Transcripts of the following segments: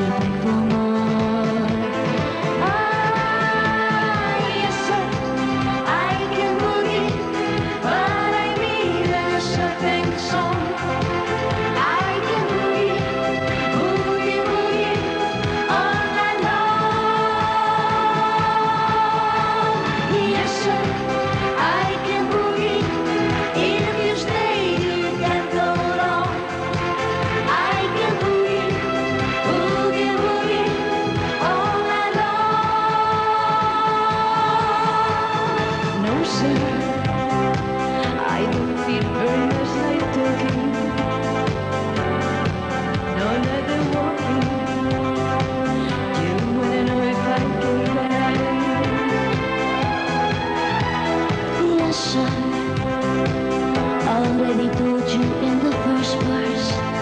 Show. passion. Already told you in the first verse.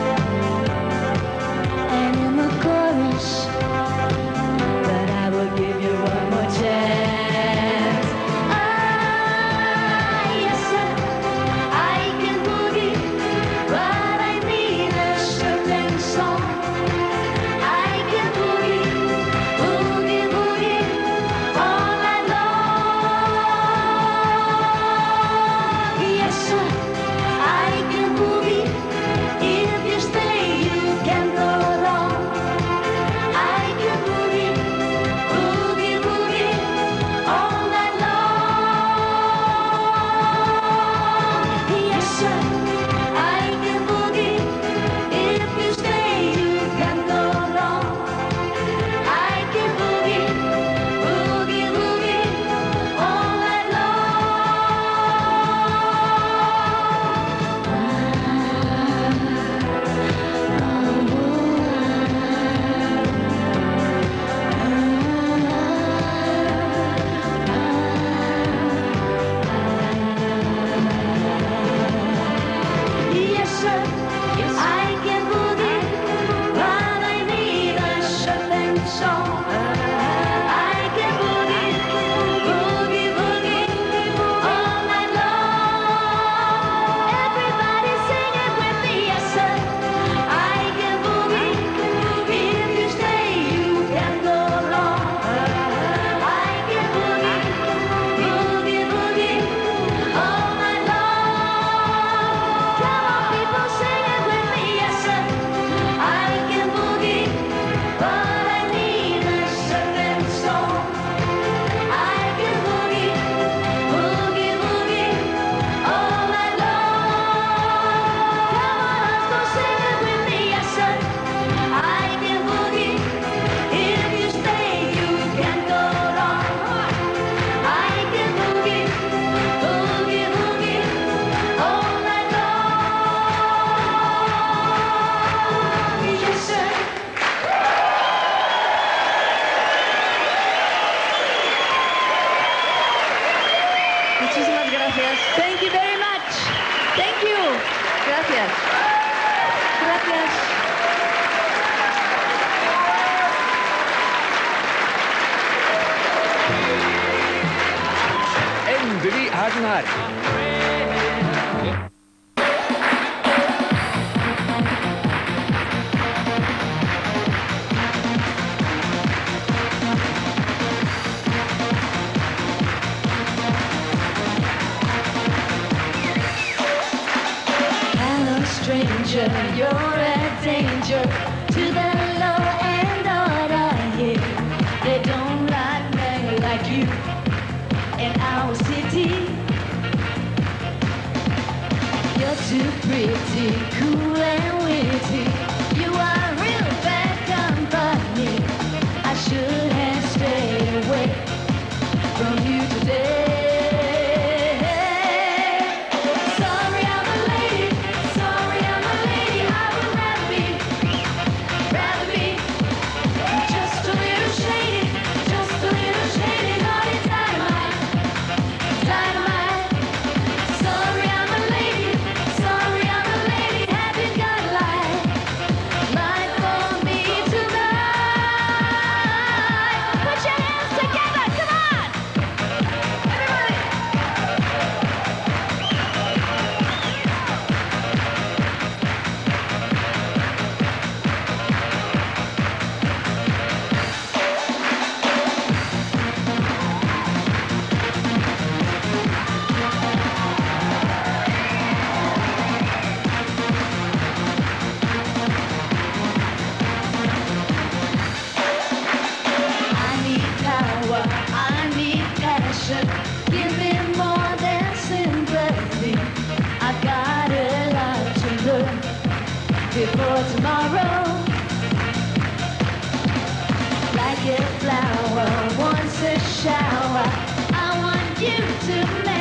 Muchísimas gracias. Thank you very much. Thank you. Gracias. Gracias. Endelig er den her. danger, you're a danger to the law and order here. They don't like men like you in our city. You're too pretty, cool. before tomorrow. Like a flower wants a shower, I want you to make.